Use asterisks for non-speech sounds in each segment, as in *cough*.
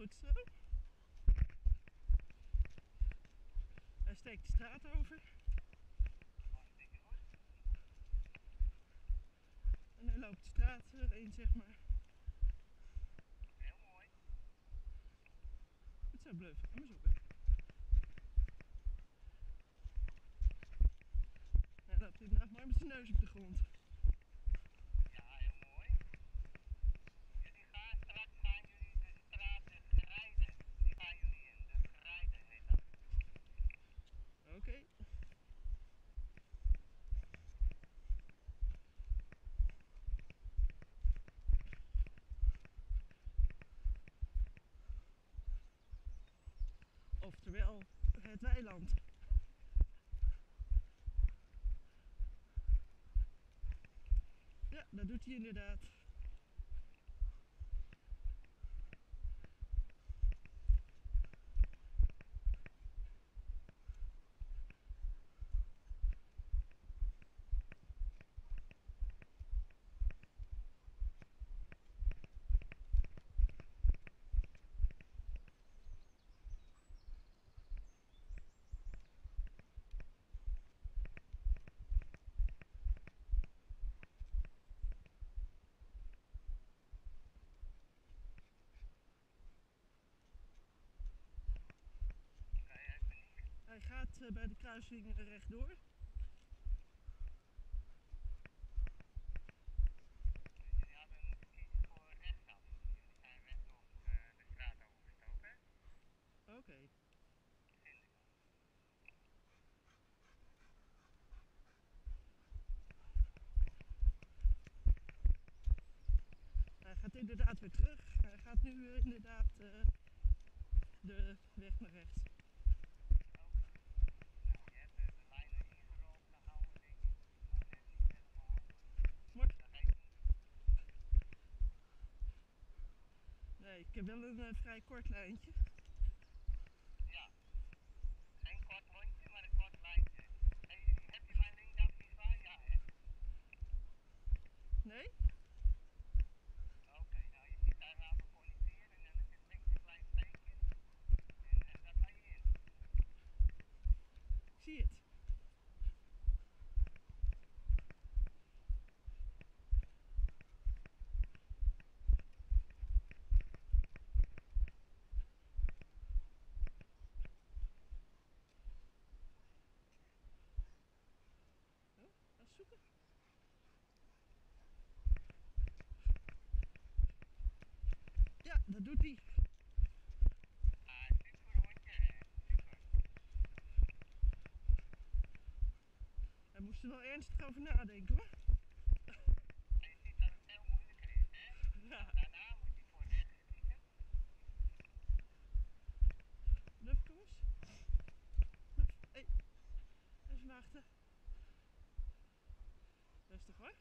Goed zo. Hij steekt de straat over. En hij loopt de straat eh, in, zeg maar. Heel mooi. Goed zo, bluff. Ga maar zoeken. Hij loopt inderdaad mooi met zijn neus op de grond. Ja, heel mooi. Jullie gaan straks gaan jullie de straten grijden. Die gaan jullie in. De grijden heet dat. Oké. Oftewel het weiland. Ja, dat doet hij inderdaad. Rij even niet. Hij gaat eh, bij de kruising rechtdoor. Oké. Hij gaat inderdaad weer terug. Hij gaat nu eh, inderdaad eh, de weg naar rechts. Ik heb wel een eh, vrij kort lijntje. Ja. Geen kort lontje, maar een kort lijntje. Hey, heb je mijn linkduimpjes waar? Ja, hè? Nee? Oké, nou je ziet daar aan de connecteren en dan is het links een klein steekje. En, en daar kan je in. Ik zie het. Oh, ga eens zoeken. Ja, dat doet hij. Hij moest er wel ernstig over nadenken hoor. Je ziet dat het veel moeilijker is, hè? Daarna moet je voor rechts kiezen. Luf, kom eens. Luf, hey. Even wachten. Rustig hoor.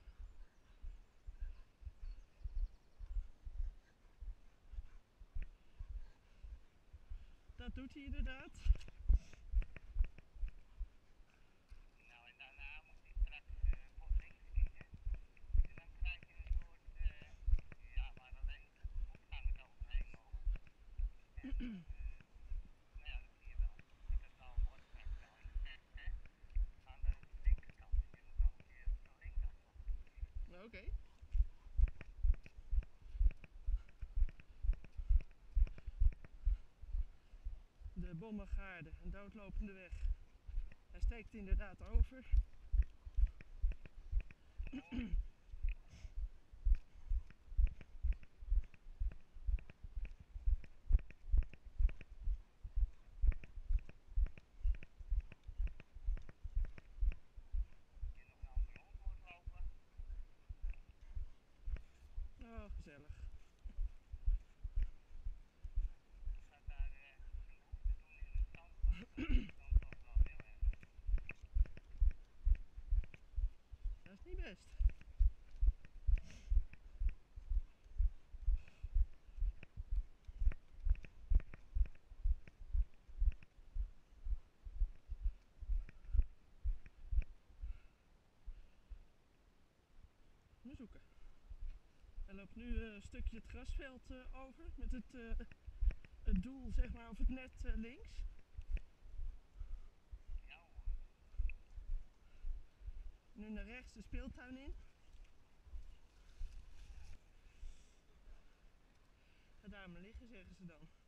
Dat doet hij inderdaad. Nou, en daarna moet je straks eh, voor links kiezen. En dan krijg je een soort, eh, ja, waar alleen voetgangers overheen mogen. En, eh, nou ja, dat zie je wel. Dat zal wordt straks wel in gezegd, hè. Aan de linkerkant. Dus je moet nog een keer de linkerkant op. Oké. De bommengaarde, een doodlopende weg. Hij steekt inderdaad over. *clears throat* Je nog een andere hond moet lopen. Oh, gezellig. Je gaat daar eh, een behoefte doen in het zand. maar Dat zand was wel heel erg. Dat is niet best. Moet zoeken. Hij loopt nu eh, een stukje het grasveld eh, over met het, eh, het doel, zeg maar, of het net links. Nu naar rechts de speeltuin in. Ga daar maar liggen, zeggen ze dan.